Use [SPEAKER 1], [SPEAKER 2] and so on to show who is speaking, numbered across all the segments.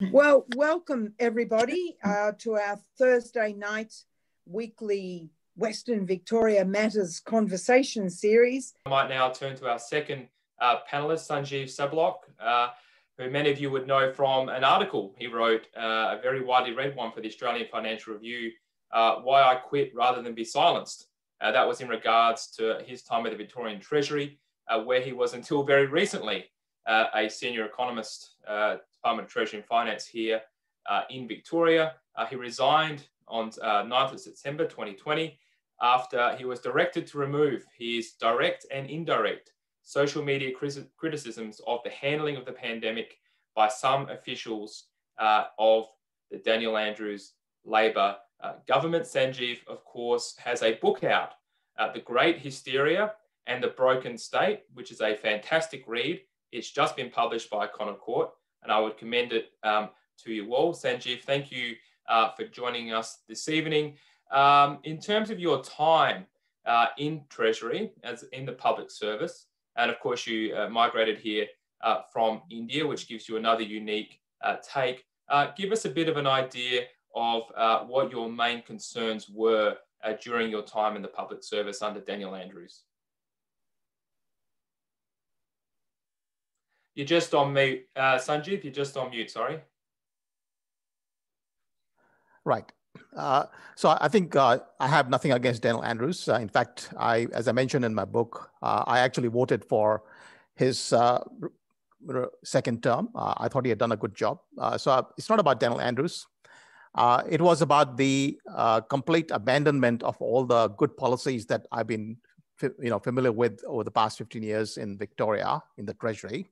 [SPEAKER 1] Well, welcome everybody uh, to our Thursday night weekly Western Victoria Matters conversation series.
[SPEAKER 2] I might now turn to our second uh, panelist, Sanjeev Sabhlok, uh, who many of you would know from an article he wrote, uh, a very widely read one for the Australian Financial Review, uh, Why I Quit Rather Than Be Silenced. Uh, that was in regards to his time at the Victorian Treasury, where he was until very recently a senior economist Department of Treasury and Finance here uh, in Victoria. Uh, he resigned on uh, 9th of September 2020 after he was directed to remove his direct and indirect social media criticisms of the handling of the pandemic by some officials uh, of the Daniel Andrews Labor uh, government. Sanjeev, of course, has a book out, uh, The Great Hysteria and the Broken State, which is a fantastic read. It's just been published by Connor Court and I would commend it um, to you all. Sanjeev, thank you uh, for joining us this evening. Um, in terms of your time uh, in Treasury, as in the public service, and of course you uh, migrated here uh, from India, which gives you another unique uh, take. Uh, give us a bit of an idea of what your main concerns were during your time in the public service under Daniel Andrews. You're just on mute. Uh, Sanjeev, you're just on mute, sorry.
[SPEAKER 3] Right. Uh, so I think uh, I have nothing against Daniel Andrews. Uh, in fact, I, as I mentioned in my book, uh, I actually voted for his uh, second term. I thought he had done a good job. so it's not about Daniel Andrews. it was about the complete abandonment of all the good policies that I've been, you know, familiar with over the past 15 years in Victoria in the Treasury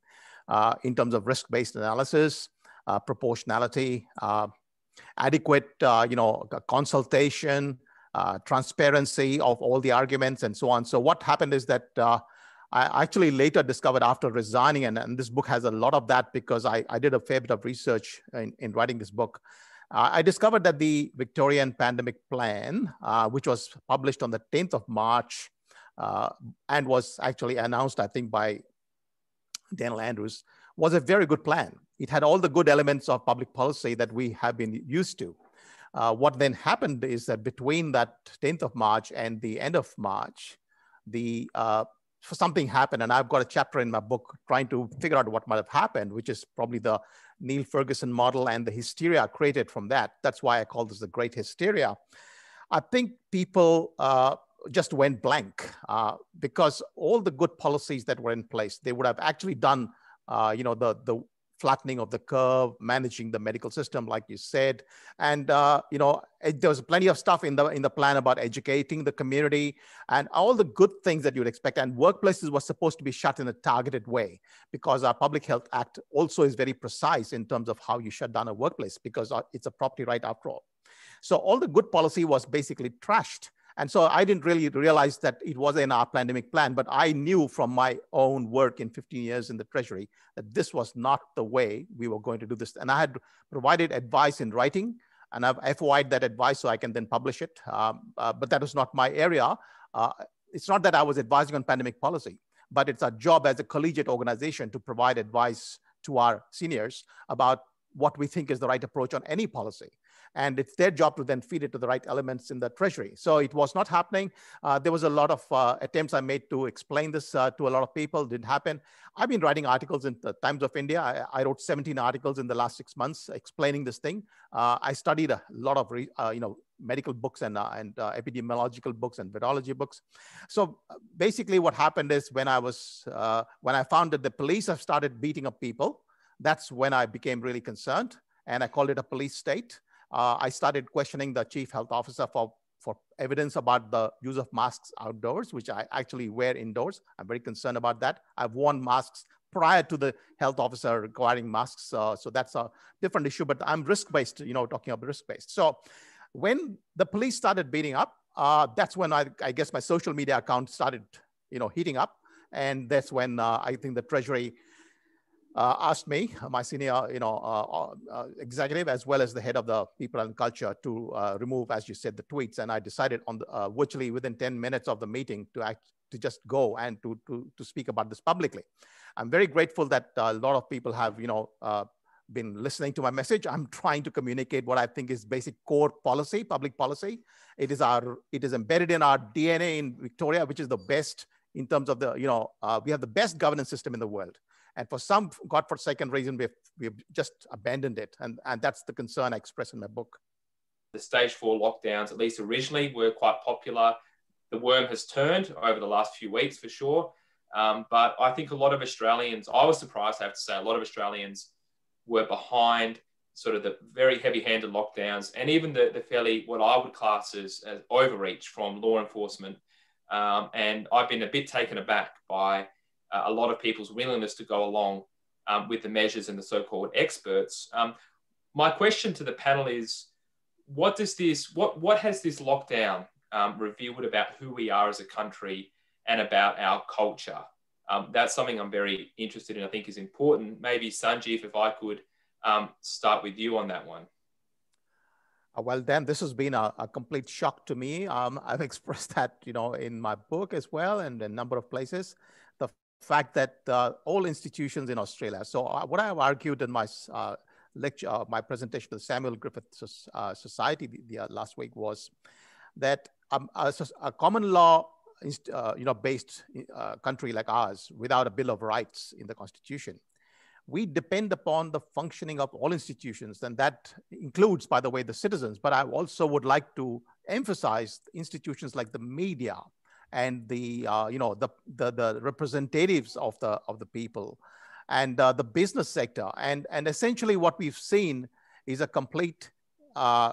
[SPEAKER 3] in terms of risk-based analysis, uh, proportionality, uh, adequate, uh, you know, consultation, uh, transparency of all the arguments and so on. So what happened is that I actually later discovered after resigning, and, and, this book has a lot of that because I, I did a fair bit of research in, in writing this book. Uh, I discovered that the Victorian Pandemic Plan, uh, which was published on the 10th of March uh, and was actually announced, I think, by Daniel Andrews, was a very good plan. It had all the good elements of public policy that we have been used to. Uh, what then happened is that between that 10th of March and the end of March, the uh, something happened, and I've got a chapter in my book trying to figure out what might have happened, which is probably the Neil Ferguson model and the hysteria created from that. That's why I call this the Great Hysteria. I think people uh, just went blank uh, because all the good policies that were in place, they would have actually done, uh, you know, the, the flattening of the curve, managing the medical system, like you said. And, uh, you know, it, there was plenty of stuff in the, in the plan about educating the community and all the good things that you'd expect. And workplaces were supposed to be shut in a targeted way because our Public Health Act also is very precise in terms of how you shut down a workplace because uh, it's a property right after all. So all the good policy was basically trashed. And so I didn't really realize that it was in our pandemic plan, but I knew from my own work in 15 years in the Treasury that this was not the way we were going to do this. And I had provided advice in writing, and I've FOI'd that advice so I can then publish it. Um, uh, but that was not my area. Uh, it's not that I was advising on pandemic policy, but it's our job as a collegiate organization to provide advice to our seniors about what we think is the right approach on any policy and it's their job to then feed it to the right elements in the treasury. So it was not happening. Uh, there was a lot of uh, attempts I made to explain this uh, to a lot of people. Didn't happen. I've been writing articles in the Times of India. I, I wrote 17 articles in the last six months explaining this thing. Uh, I studied a lot of uh, you know medical books and, uh, and epidemiological books and virology books. So basically, what happened is when I was when I found that the police have started beating up people, that's when I became really concerned, and I called it a police state uh, I started questioning the chief health officer for, for evidence about the use of masks outdoors, which I actually wear indoors. I'm very concerned about that. I've worn masks prior to the health officer requiring masks. Uh, so that's a different issue, but I'm risk-based, you know, talking about risk-based. So when the police started beating up, uh, that's when I, I, guess my social media account started, you know, heating up. And that's when uh, I think the Treasury uh, asked me, my senior, you know, uh, uh, executive, as well as the head of the people and culture, to uh, remove, as you said, the tweets. And I decided on the, uh, virtually within 10 minutes of the meeting to act, to just go and to, to, to speak about this publicly. I'm very grateful that a lot of people have, you know, been listening to my message, I'm trying to communicate what I think is basic core policy, public policy. It is our, it is embedded in our DNA in Victoria, which is the best in terms of the, you know, uh, we have the best governance system in the world. And for some godforsaken reason, we've, we've just abandoned it. And, and that's the concern I express in my book.
[SPEAKER 2] The stage four lockdowns, at least originally, were quite popular. The worm has turned over the last few weeks for sure. Um, but I think a lot of Australians, I was surprised, I have to say, a lot of Australians were behind sort of the very heavy-handed lockdowns and even the, the fairly what I would class as, as overreach from law enforcement. Um, and I've been a bit taken aback by a lot of people's willingness to go along um, with the measures and the so-called experts. Um, my question to the panel is, what does this, what, what has this lockdown um, revealed about who we are as a country and about our culture? Um, that's something I'm very interested in. I think is important. Maybe Sanjeev, if I could um, start with you on that one.
[SPEAKER 3] Uh, well, Dan, this has been a, a complete shock to me. Um, I've expressed that, you know, in my book as well, and a number of places. Fact that uh, all institutions in Australia. So, uh, what I've argued in my uh, lecture, uh, my presentation to the Samuel Griffith uh, Society the, the last week was that um, a, a common law uh, you know, based uh, country like ours without a Bill of Rights in the Constitution. We depend upon the functioning of all institutions, and that includes, by the way, the citizens. But I also would like to emphasize institutions like the media and the, uh, you know, the, the, the, representatives of the, of the people and uh, the business sector. And, and essentially what we've seen is a complete, uh,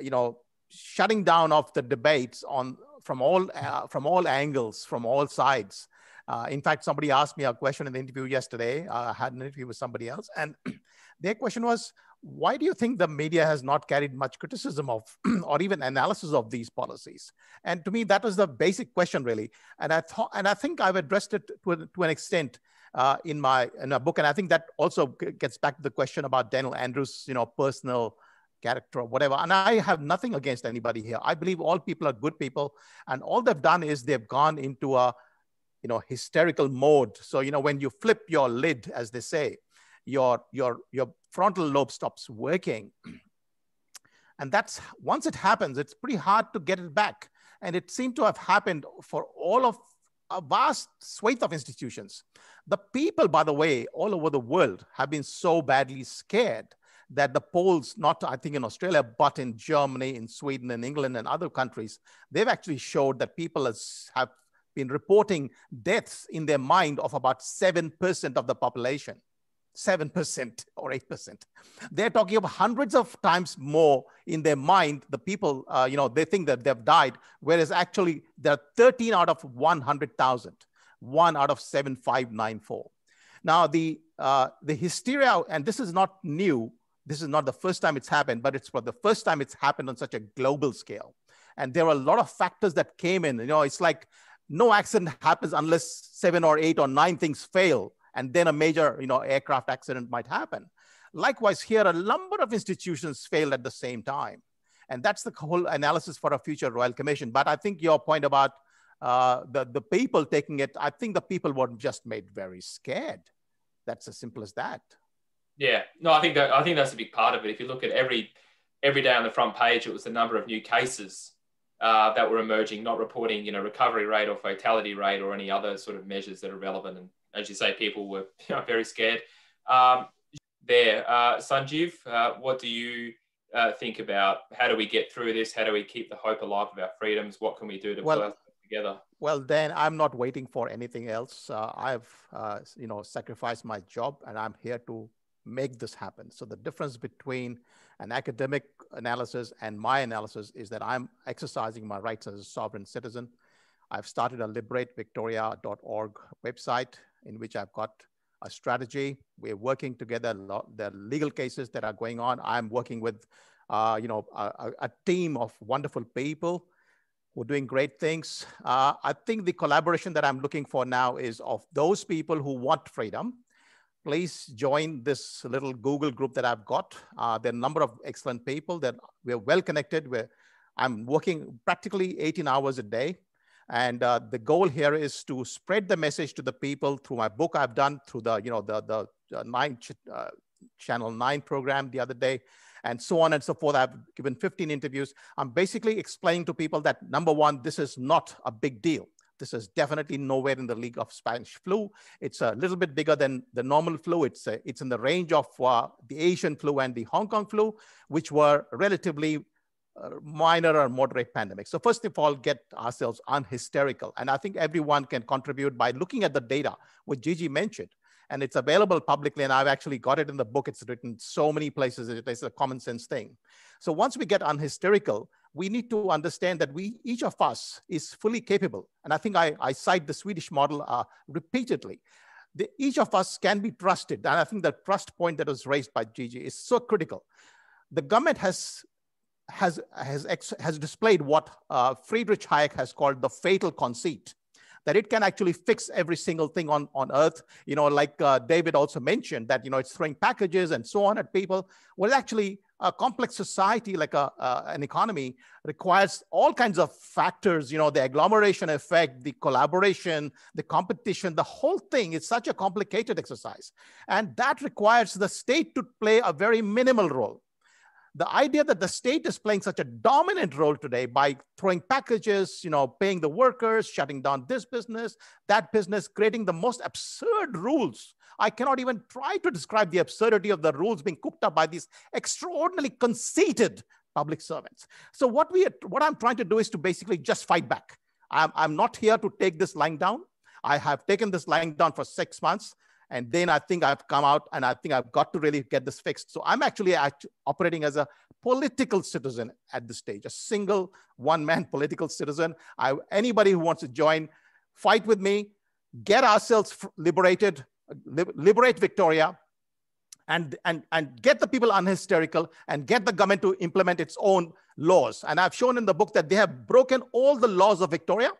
[SPEAKER 3] you know, shutting down of the debates on from all uh, from all angles, from all sides. Uh, in fact, somebody asked me a question in the interview yesterday. Uh, I had an interview with somebody else, and their question was, "Why do you think the media has not carried much criticism of, or even analysis of these policies?" And to me, that was the basic question, really. And I thought, and I think I've addressed it to, to an extent uh, in my in a book, and I think that also gets back to the question about Daniel Andrews' you know personal character or whatever. And I have nothing against anybody here. I believe all people are good people. And all they've done is they've gone into a, you know, hysterical mode. So, you know, when you flip your lid, as they say, your, your, your frontal lobe stops working. And that's, once it happens, it's pretty hard to get it back. And it seemed to have happened for all of a vast swathe of institutions. The people, by the way, all over the world have been so badly scared that the polls, not I think in Australia, but in Germany, in Sweden, in England, and other countries, they've actually showed that people has, have been reporting deaths in their mind of about 7% of the population. 7% or 8%. They're talking of hundreds of times more in their mind. The people, uh, you know, they think that they've died, whereas actually there are 13 out of 100,000, one out of 7594. Now, the, uh, the hysteria, and this is not new, this is not the first time it's happened, but it's for the first time it's happened on such a global scale. And there are a lot of factors that came in. You know, it's like no accident happens unless seven or eight or nine things fail, and then a major, you know, aircraft accident might happen. Likewise, here a number of institutions failed at the same time, and that's the whole analysis for a future royal commission. But I think your point about uh, the the people taking it, I think the people were just made very scared. That's as simple as that.
[SPEAKER 2] Yeah, no, I think that I think that's a big part of it. If you look at every every day on the front page, it was the number of new cases uh, that were emerging, not reporting, you know, recovery rate or fatality rate or any other sort of measures that are relevant. And as you say, people were very scared. Um, there, uh, Sanjeev, uh, what do you uh, think about? How do we get through this? How do we keep the hope alive of our freedoms? What can we do to well, pull us together?
[SPEAKER 3] Well, then I'm not waiting for anything else. Uh, I've, uh, you know, sacrificed my job, and I'm here to make this happen. So the difference between an academic analysis and my analysis is that I'm exercising my rights as a sovereign citizen. I've started a liberateVictoria.org website in which I've got a strategy. We're working together. The legal cases that are going on. I'm working with, uh, you know, a, a, team of wonderful people who are doing great things. Uh, I think the collaboration that I'm looking for now is of those people who want freedom, please join this little Google group that I've got. Uh, there are a number of excellent people that we're well connected. We're, I'm working practically 18 hours a day. And uh, the goal here is to spread the message to the people through my book I've done, through the, you know, the, the uh, nine, uh, Channel 9 program the other day, and so on and so forth. I've given 15 interviews. I'm basically explaining to people that number one, this is not a big deal. This is definitely nowhere in the league of Spanish flu. It's a little bit bigger than the normal flu. It's, a, it's in the range of uh, the Asian flu and the Hong Kong flu, which were relatively minor or moderate pandemics. So first of all, get ourselves unhysterical. And I think everyone can contribute by looking at the data, which Gigi mentioned. And it's available publicly, and I've actually got it in the book. It's written so many places. It's a common sense thing. So once we get unhysterical, we need to understand that we, each of us is fully capable. And I think I, I cite the Swedish model uh, repeatedly. The, each of us can be trusted. And I think the trust point that was raised by Gigi is so critical. The government has, has, has, has displayed what uh, Friedrich Hayek has called the fatal conceit that it can actually fix every single thing on, on earth. You know, like uh, David also mentioned that, you know, it's throwing packages and so on at people. Well, actually, a complex society like a, uh, an economy requires all kinds of factors, you know, the agglomeration effect, the collaboration, the competition, the whole thing is such a complicated exercise. And that requires the state to play a very minimal role the idea that the state is playing such a dominant role today by throwing packages, you know, paying the workers, shutting down this business, that business, creating the most absurd rules. I cannot even try to describe the absurdity of the rules being cooked up by these extraordinarily conceited public servants. So what we, what I'm trying to do is to basically just fight back. I'm, I'm not here to take this lying down. I have taken this lying down for six months. And then I think I've come out and I think I've got to really get this fixed. So I'm actually act operating as a political citizen at this stage, a single one man political citizen. I, anybody who wants to join, fight with me, get ourselves liberated, liberate Victoria, and, and, and get the people unhysterical and get the government to implement its own laws. And I've shown in the book that they have broken all the laws of Victoria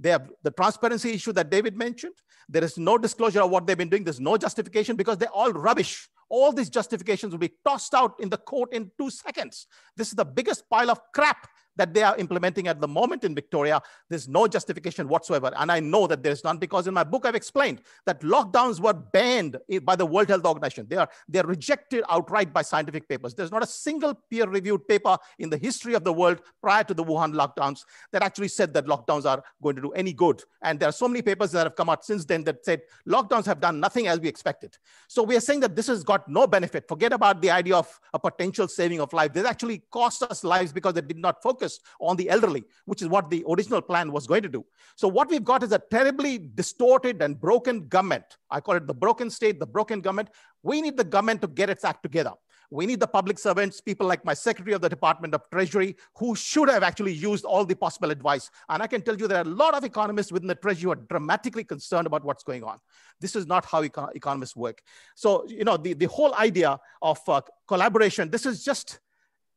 [SPEAKER 3] they have the transparency issue that David mentioned. There is no disclosure of what they've been doing. There's no justification because they're all rubbish. All these justifications will be tossed out in the court in two seconds. This is the biggest pile of crap that they are implementing at the moment in Victoria, there's no justification whatsoever. And I know that there's none because in my book, I've explained that lockdowns were banned by the World Health Organization. They are, they are rejected outright by scientific papers. There's not a single peer reviewed paper in the history of the world prior to the Wuhan lockdowns that actually said that lockdowns are going to do any good. And there are so many papers that have come out since then that said lockdowns have done nothing as we expected. So we are saying that this has got no benefit. Forget about the idea of a potential saving of life. This actually cost us lives because they did not focus focus on the elderly, which is what the original plan was going to do. So what we've got is a terribly distorted and broken government. I call it the broken state, the broken government. We need the government to get its act together. We need the public servants, people like my Secretary of the Department of Treasury, who should have actually used all the possible advice. And I can tell you there are a lot of economists within the Treasury who are dramatically concerned about what's going on. This is not how econ economists work. So, you know, the, the whole idea of uh, collaboration, this is just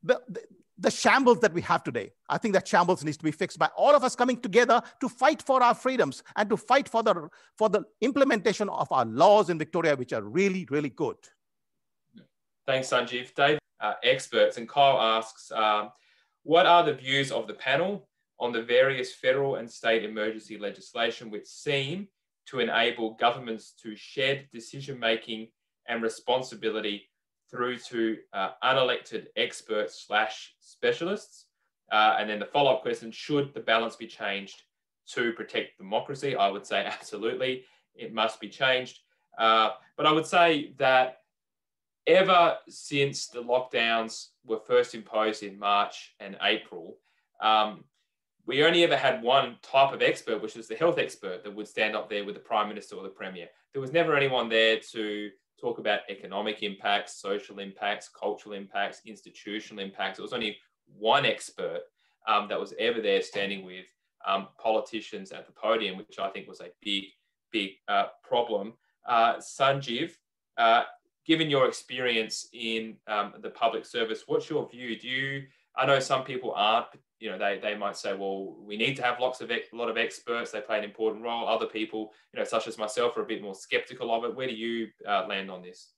[SPEAKER 3] the, the, the shambles that we have today. I think that shambles needs to be fixed by all of us coming together to fight for our freedoms and to fight for the, for the implementation of our laws in Victoria, which are really, really good.
[SPEAKER 2] Thanks, Sanjeev. Dave, uh, experts, and Kyle asks, um, what are the views of the panel on the various federal and state emergency legislation which seem to enable governments to shed decision-making and responsibility through to uh, unelected experts slash specialists. Uh, and then the follow-up question, should the balance be changed to protect democracy? I would say absolutely, it must be changed. Uh, but I would say that ever since the lockdowns were first imposed in March and April, um, we only ever had one type of expert, which was the health expert that would stand up there with the prime minister or the premier. There was never anyone there to talk about economic impacts, social impacts, cultural impacts, institutional impacts. It was only one expert um, that was ever there standing with um, politicians at the podium, which I think was a big, big uh, problem. Uh, Sanjeev, uh, given your experience in um, the public service, what's your view? Do you, I know some people aren't you know they, they might say well we need to have lots of a lot of experts. They play an important role. Other people you know such as myself are a bit more skeptical of it. Where do you uh, land on this?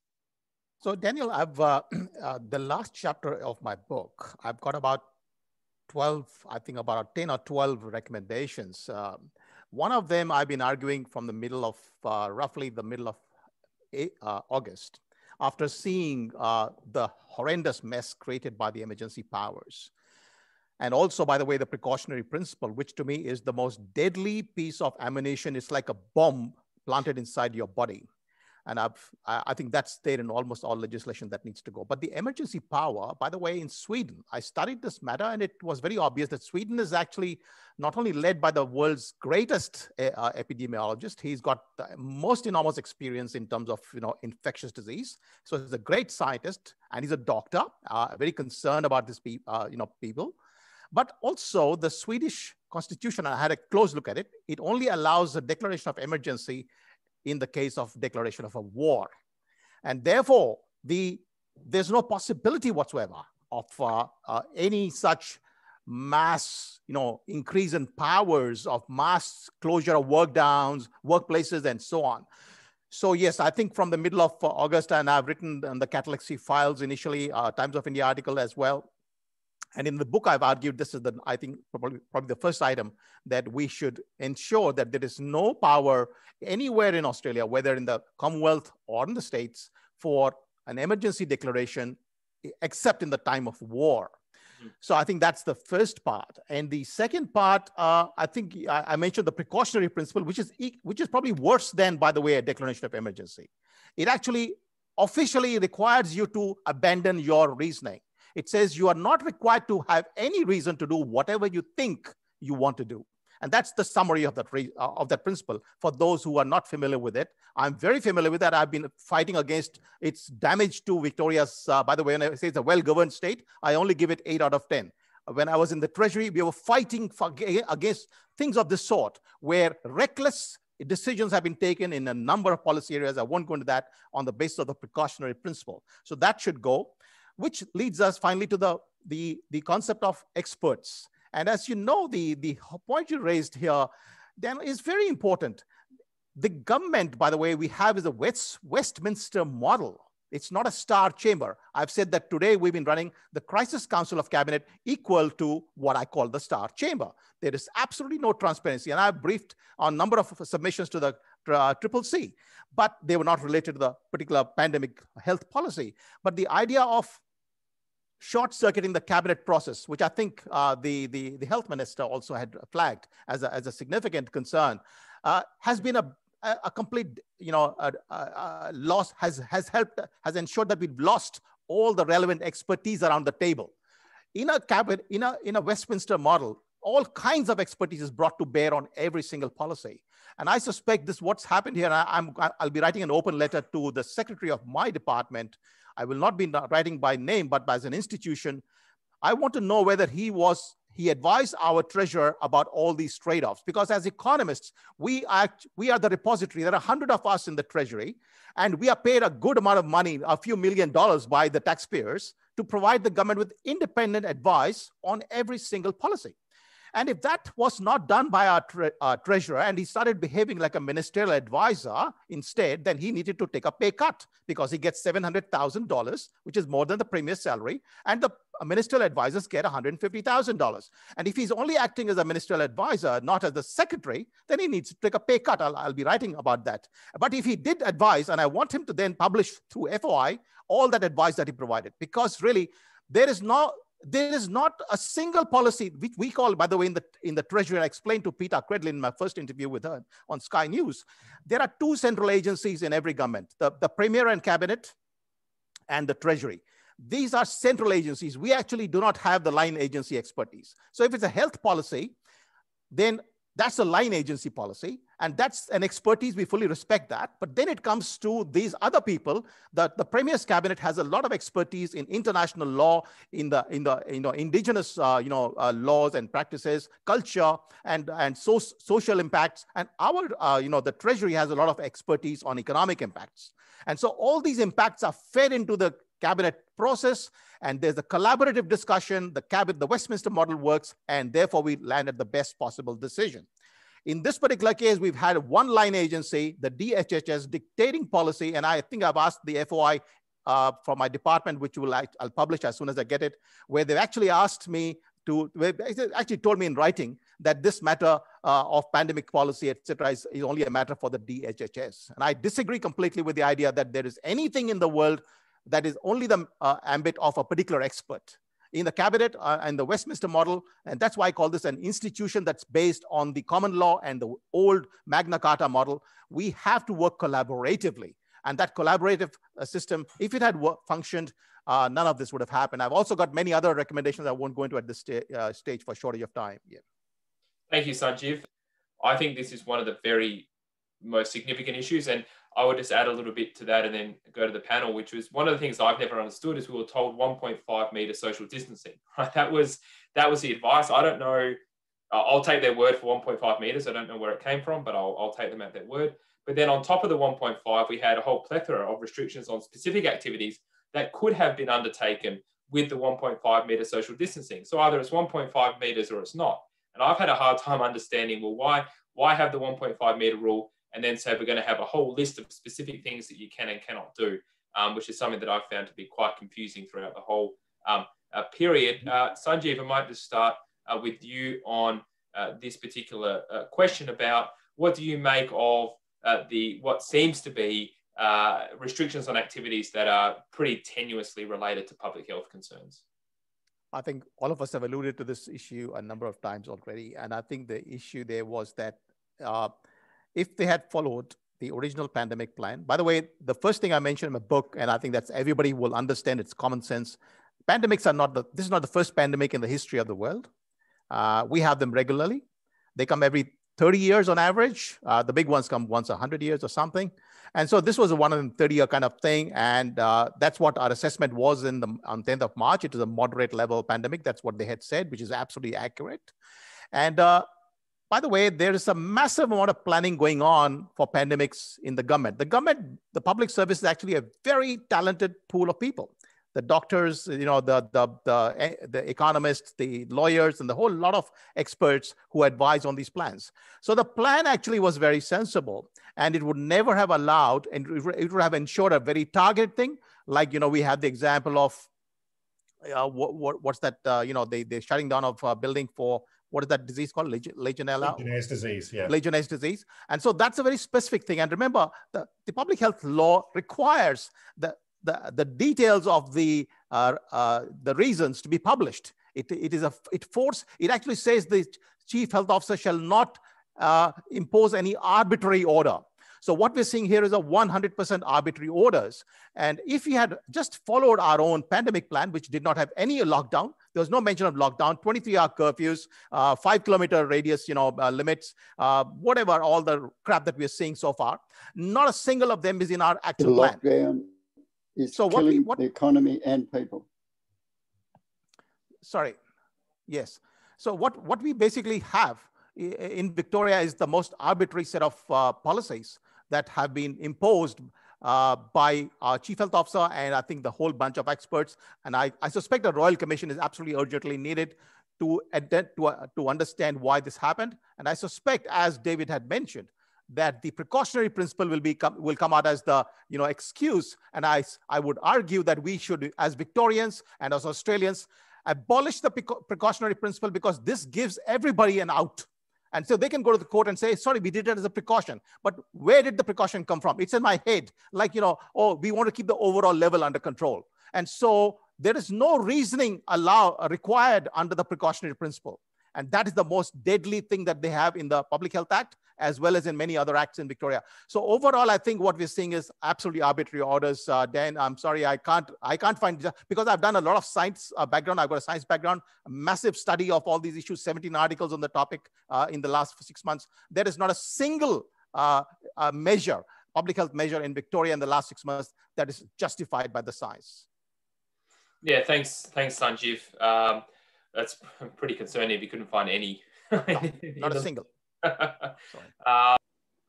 [SPEAKER 3] So daniel i've uh, uh, the last chapter of my book i've got about 12 i think about 10 or 12 recommendations. Um, one of them i've been arguing from the middle of uh, roughly the middle of uh, august after seeing uh, the horrendous mess created by the emergency powers. And also, by the way, the precautionary principle, which to me is the most deadly piece of ammunition. It's like a bomb planted inside your body. And I've, I think that's there in almost all legislation that needs to go. But the emergency power, by the way, in Sweden, I studied this matter and it was very obvious that Sweden is actually not only led by the world's greatest uh, epidemiologist, he's got the most enormous experience in terms of you know infectious disease. So he's a great scientist and he's a doctor, uh, very concerned about this pe- uh, you know people. But also the Swedish constitution, I had a close look at it. It only allows a declaration of emergency in the case of declaration of a war. And therefore, the, there's no possibility whatsoever of uh, uh, any such mass, you know, increase in powers of mass closure of work downs, workplaces, and so on. So yes, I think from the middle of August, and I've written the catalepsy files initially, uh, Times of India article as well. And in the book, I've argued this is the, I think, probably, probably the first item that we should ensure that there is no power anywhere in Australia, whether in the Commonwealth or in the States, for an emergency declaration, except in the time of war. Mm-hmm. So I think that's the first part. And the second part, uh, I think I, I, mentioned the precautionary principle, which is, which is probably worse than, by the way, a declaration of emergency. It actually officially requires you to abandon your reasoning. It says you are not required to have any reason to do whatever you think you want to do. And that's the summary of that, uh, of that principle for those who are not familiar with it. I'm very familiar with that. I've been fighting against its damage to Victoria's, uh, by the way, when I say it's a well-governed state, I only give it eight out of 10. When I was in the treasury, we were fighting for, against things of this sort, where reckless decisions have been taken in a number of policy areas. I won't go into that on the basis of the precautionary principle. So that should go which leads us finally to the, the, the concept of experts. And as you know, the, the point you raised here, Dan, is very important. The government, by the way, we have is a West, Westminster model. It's not a star chamber. I've said that today we've been running the Crisis Council of Cabinet equal to what I call the star chamber. There is absolutely no transparency. And I've briefed on a number of submissions to the uh, Triple C, but they were not related to the particular pandemic health policy. But the idea of short circuiting the cabinet process, which I think uh, the, the, the, health minister also had flagged as a, as a significant concern, uh, has been a, a, complete, you know, a, a loss, has, has helped, has ensured that we've lost all the relevant expertise around the table. In a cabinet, in a, in a Westminster model, all kinds of expertise is brought to bear on every single policy. And I suspect this what's happened here. I, am I'll be writing an open letter to the secretary of my department I will not be writing by name, but as an institution. I want to know whether he was he advised our treasurer about all these trade-offs because as economists we act we are the repository there are a hundred of us in the treasury and we are paid a good amount of money a few million dollars by the taxpayers to provide the government with independent advice on every single policy and if that was not done by our, tre our, treasurer and he started behaving like a ministerial advisor instead, then he needed to take a pay cut because he gets $700,000, which is more than the premier's salary. And the uh, ministerial advisors get $150,000. And if he's only acting as a ministerial advisor, not as the secretary, then he needs to take a pay cut. I'll, I'll be writing about that. But if he did advise, and I want him to then publish through FOI all that advice that he provided, because really there is no there is not a single policy, which we call, by the way, in the, in the Treasury, I explained to Peta Credlin in my first interview with her on Sky News, there are two central agencies in every government, the, the Premier and Cabinet and the Treasury. These are central agencies. We actually do not have the line agency expertise. So if it's a health policy, then that's a line agency policy, and that's an expertise. We fully respect that. But then it comes to these other people. That the Premier's cabinet has a lot of expertise in international law, in the in the you know indigenous uh, you know uh, laws and practices, culture, and and so, social impacts. And our uh, you know the Treasury has a lot of expertise on economic impacts. And so all these impacts are fed into the cabinet process and there's a collaborative discussion the cabinet the westminster model works and therefore we land at the best possible decision in this particular case we've had one line agency the dhhs dictating policy and i think i've asked the foi uh, from my department which will i'll publish as soon as i get it where they've actually asked me to actually told me in writing that this matter uh, of pandemic policy, etc., is, is only a matter for the DHHS. And I disagree completely with the idea that there is anything in the world that is only the uh, ambit of a particular expert in the cabinet uh, and the Westminster model. And that's why I call this an institution that's based on the common law and the old Magna Carta model. We have to work collaboratively. And that collaborative uh, system, if it had functioned, uh, none of this would have happened. I've also got many other recommendations I won't go into at this sta uh, stage for shortage of time. Yeah.
[SPEAKER 2] Thank you, Sanjeev. I think this is one of the very most significant issues. And I would just add a little bit to that and then go to the panel, which was one of the things I've never understood is we were told 1.5 meter social distancing. Right? That was that was the advice. I don't know. I'll take their word for 1.5 meters. I don't know where it came from, but I'll, I'll take them at their word. But then on top of the 1.5, we had a whole plethora of restrictions on specific activities that could have been undertaken with the 1.5 meter social distancing. So either it's 1.5 meters or it's not. And I've had a hard time understanding, well, why, why have the 1.5 meter rule and then say we're going to have a whole list of specific things that you can and cannot do, um, which is something that I've found to be quite confusing throughout the whole um, uh, period. Uh, Sanjeev, I might just start uh, with you on uh, this particular uh, question about what do you make of uh, the what seems to be restrictions on activities that are pretty tenuously related to public health concerns.
[SPEAKER 3] I think all of us have alluded to this issue a number of times already. And I think the issue there was that uh, if they had followed the original pandemic plan, by the way, the first thing I mentioned in my book, and I think that's everybody will understand it's common sense. Pandemics are not the, this is not the first pandemic in the history of the world. Uh, we have them regularly. They come every 30 years on average. Uh, the big ones come once 100 years or something. And so this was a 130 year kind of thing. And uh, that's what our assessment was in the, on 10th of March. It was a moderate level pandemic. That's what they had said, which is absolutely accurate. And uh, by the way, there is a massive amount of planning going on for pandemics in the government. The government, the public service is actually a very talented pool of people. The doctors, you know, the, the, the, eh, the economists, the lawyers, and the whole lot of experts who advise on these plans. So the plan actually was very sensible and it would never have allowed, and it would have ensured a very targeted thing. Like, you know, we had the example of uh, what, what, what's that, uh, you know, they, they're shutting down of a building for what is that disease called? Legionella?
[SPEAKER 4] Legionnaires disease, yeah.
[SPEAKER 3] Legionnaires disease. And so that's a very specific thing. And remember, the, the public health law requires the, the, the details of the, uh, uh, the reasons to be published. It, it is a, it force, it actually says the chief health officer shall not uh, impose any arbitrary order. So what we're seeing here is a 100% arbitrary orders. And if we had just followed our own pandemic plan, which did not have any lockdown, there was no mention of lockdown, 23 hour curfews, uh, five kilometer radius, you know, uh, limits, uh, whatever, all the crap that we're seeing so far. Not a single of them is in our actual
[SPEAKER 5] the lockdown plan. is so killing what, what, the economy and people.
[SPEAKER 3] Sorry. Yes. So what, what we basically have in Victoria is the most arbitrary set of uh, policies that have been imposed uh, by our chief health officer and I think the whole bunch of experts. And I, I suspect a royal commission is absolutely urgently needed to, to, uh, to understand why this happened. And I suspect, as David had mentioned, that the precautionary principle will be will come out as the you know excuse and i i would argue that we should as victorians and as australians abolish the precautionary principle because this gives everybody an out and so they can go to the court and say, sorry, we did it as a precaution. But where did the precaution come from? It's in my head. Like, you know, oh, we want to keep the overall level under control. And so there is no reasoning allow, required under the precautionary principle. And that is the most deadly thing that they have in the Public Health Act, as well as in many other acts in Victoria. So overall, I think what we're seeing is absolutely arbitrary orders. Uh, Dan, I'm sorry, I can't, I can't find, because I've done a lot of science uh, background. I've got a science background, a massive study of all these issues, 17 articles on the topic uh, in the last six months. There is not a single uh, uh, measure, public health measure in Victoria in the last six months that is justified by the science.
[SPEAKER 2] Yeah, thanks, thanks, Sanjeev. Um, that's pretty concerning if you couldn't find any.
[SPEAKER 3] No, not a single.
[SPEAKER 2] uh,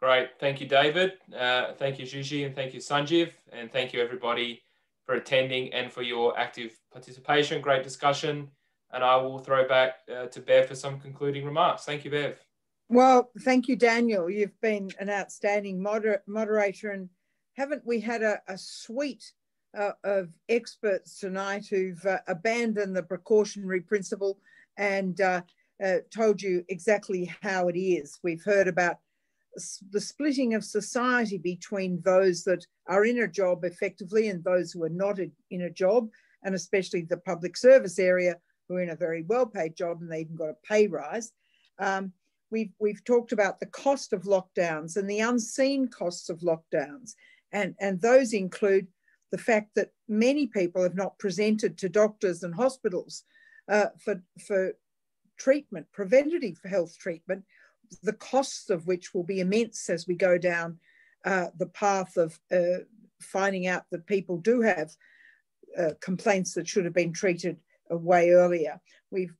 [SPEAKER 2] great. Thank you, David. Uh, thank you, Gigi, and thank you, Sanjeev. And thank you, everybody, for attending and for your active participation. Great discussion. And I will throw back uh, to Bev for some concluding remarks. Thank you, Bev.
[SPEAKER 1] Well, thank you, Daniel. You've been an outstanding moder moderator. And haven't we had a, a suite uh, of experts tonight who've uh, abandoned the precautionary principle and uh, uh, told you exactly how it is. We've heard about the splitting of society between those that are in a job effectively and those who are not in a job, and especially the public service area who are in a very well paid job and they even got a pay rise. Um, we've, we've talked about the cost of lockdowns and the unseen costs of lockdowns. And, and those include the fact that many people have not presented to doctors and hospitals uh, for, for treatment, preventative health treatment, the costs of which will be immense as we go down uh, the path of uh, finding out that people do have uh, complaints that should have been treated way earlier. We've,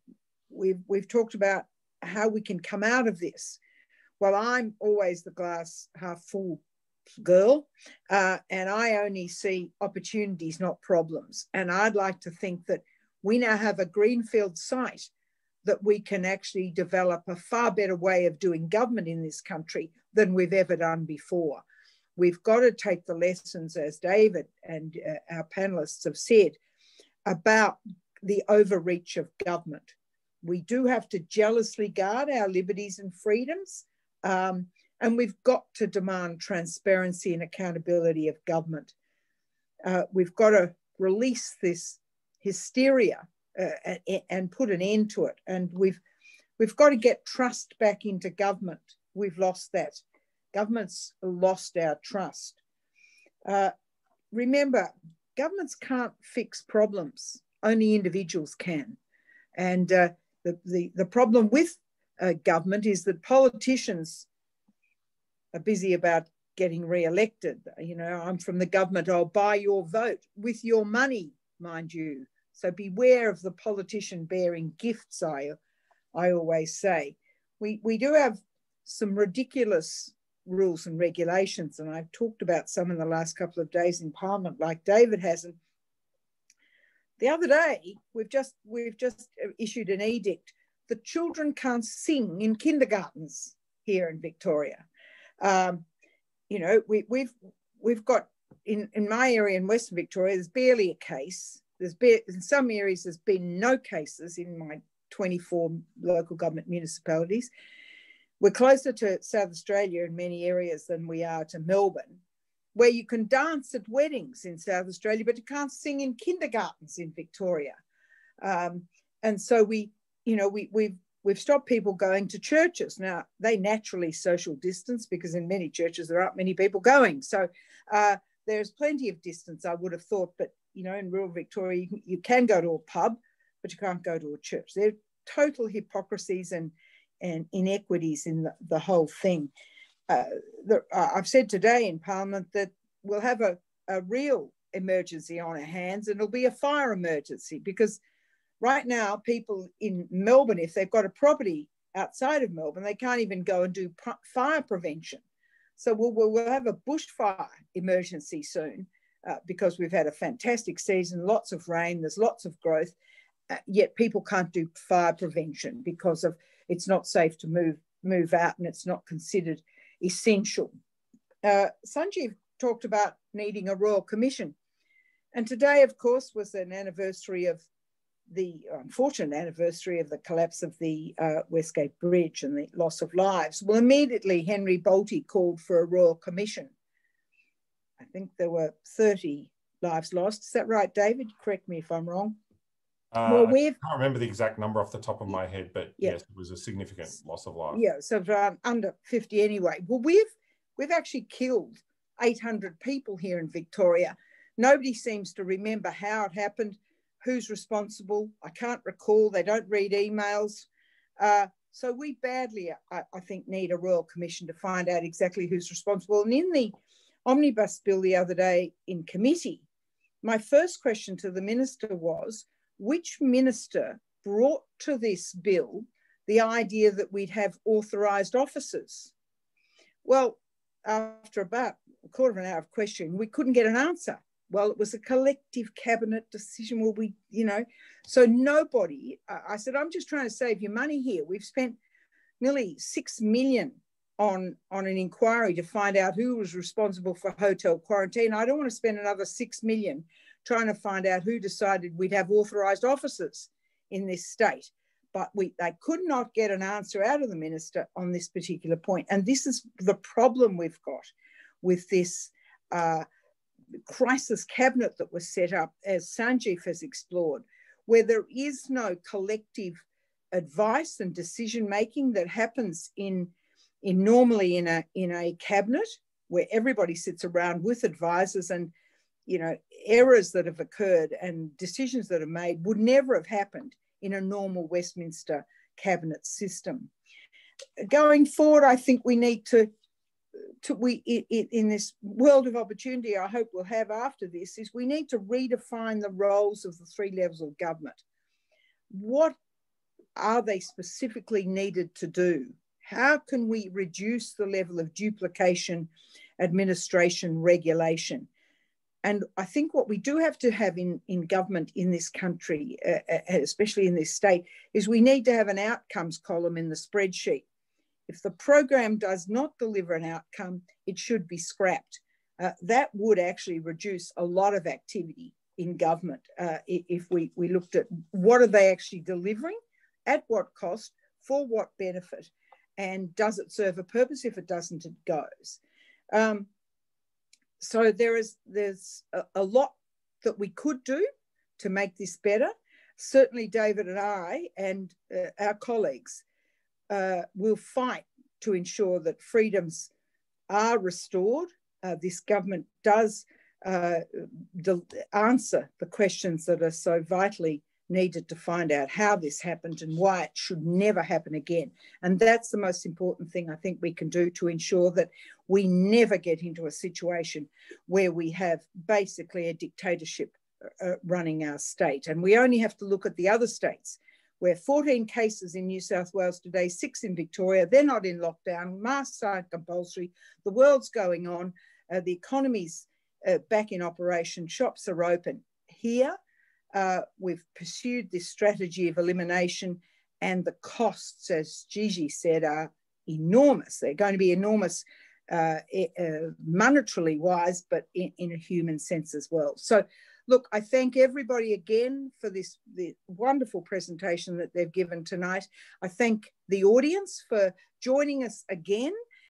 [SPEAKER 1] we've, we've talked about how we can come out of this. Well, I'm always the glass half full girl, uh, and I only see opportunities, not problems. And I'd like to think that we now have a greenfield site that we can actually develop a far better way of doing government in this country than we've ever done before. We've got to take the lessons, as David and uh, our panelists have said, about the overreach of government. We do have to jealously guard our liberties and freedoms, um, and we've got to demand transparency and accountability of government. Uh, we've got to release this hysteria uh, and put an end to it. And we've we've got to get trust back into government. We've lost that. Government's lost our trust. Uh, remember, governments can't fix problems. Only individuals can. And uh, the, the, the problem with uh, government is that politicians are busy about getting re-elected. You know, I'm from the government, I'll buy your vote with your money, mind you. So beware of the politician bearing gifts, I, I always say. We, we do have some ridiculous rules and regulations, and I've talked about some in the last couple of days in Parliament, like David has. And the other day, we've just we've just issued an edict that children can't sing in kindergartens here in Victoria. Um, you know, we, we've we've got in in my area in Western Victoria, there's barely a case there's been in some areas there's been no cases in my 24 local government municipalities. We're closer to South Australia in many areas than we are to Melbourne, where you can dance at weddings in South Australia, but you can't sing in kindergartens in Victoria. Um, and so we, you know, we, we've we've stopped people going to churches. Now they naturally social distance because in many churches there aren't many people going. So uh, there's plenty of distance, I would have thought, but you know, in rural Victoria, you, you can go to a pub, but you can't go to a church. There are total hypocrisies and, and inequities in the, the whole thing. Uh, the, I've said today in Parliament that we'll have a, a real emergency on our hands and it'll be a fire emergency because right now people in Melbourne, if they've got a property outside of Melbourne, they can't even go and do fire prevention. So we'll, we'll have a bushfire emergency soon uh, because we've had a fantastic season, lots of rain, there's lots of growth, uh, yet people can't do fire prevention because of it's not safe to move move out and it's not considered essential. Uh, Sanjeev talked about needing a royal commission, and today, of course, was an anniversary of the unfortunate anniversary of the collapse of the uh, Westgate Bridge and the loss of lives. Well, immediately Henry Bolte called for a royal commission I think there were 30 lives lost. Is that right, David? Correct me if I'm wrong.
[SPEAKER 4] Uh, well, we've, I can't remember the exact number off the top of my head, but yeah. yes, it was a significant loss of life.
[SPEAKER 1] Yeah, so around under 50 anyway. Well, we've we've actually killed 800 people here in Victoria. Nobody seems to remember how it happened, who's responsible. I can't recall. They don't read emails. Uh, so we badly, I, I think, need a royal commission to find out exactly who's responsible. And in the omnibus bill the other day in committee, my first question to the minister was which minister brought to this bill the idea that we'd have authorised officers? Well, after about a quarter of an hour of questioning, we couldn't get an answer. Well, it was a collective cabinet decision. Well, we, you know, so nobody, I said, I'm just trying to save you money here. We've spent nearly six million on on an inquiry to find out who was responsible for hotel quarantine. I don't want to spend another six million trying to find out who decided we'd have authorised officers in this state. but we, they could not get an answer out of the minister on this particular point. And this is the problem we've got with this uh, crisis cabinet that was set up, as Sanjeev has explored, where there is no collective advice and decision making that happens in, in normally in a, in a cabinet where everybody sits around with advisors and you know errors that have occurred and decisions that are made would never have happened in a normal Westminster cabinet system. Going forward, I think we need to, to we it, in this world of opportunity I hope we'll have after this is we need to redefine the roles of the three levels of government. What are they specifically needed to do? How can we reduce the level of duplication, administration, regulation? And I think what we do have to have in, in government in this country, uh, uh, especially in this state, is we need to have an outcomes column in the spreadsheet. If the program does not deliver an outcome, it should be scrapped. Uh, that would actually reduce a lot of activity in government uh, if we, we looked at what are they actually delivering, at what cost, for what benefit, and does it serve a purpose? If it doesn't, it goes. Um, so there is there's a, a, lot that we could do to make this better. Certainly, David and I and uh, our colleagues uh, will fight to ensure that freedoms are restored. Uh, this government does uh, answer the questions that are so vitally needed to find out how this happened and why it should never happen again. And that's the most important thing I think we can do to ensure that we never get into a situation where we have basically a dictatorship uh, running our state. And we only have to look at the other states where 14 cases in New South Wales today, six in Victoria, they're not in lockdown, masks aren't compulsory, the world's going on, uh, the economy's uh, back in operation, shops are open. Here, uh, we've pursued this strategy of elimination, and the costs, as Gigi said, are enormous. They're going to be enormous uh, uh, monetarily wise, but in, in, a human sense as well. So, look, I thank everybody again for this the wonderful presentation that they've given tonight. I thank the audience for joining us again.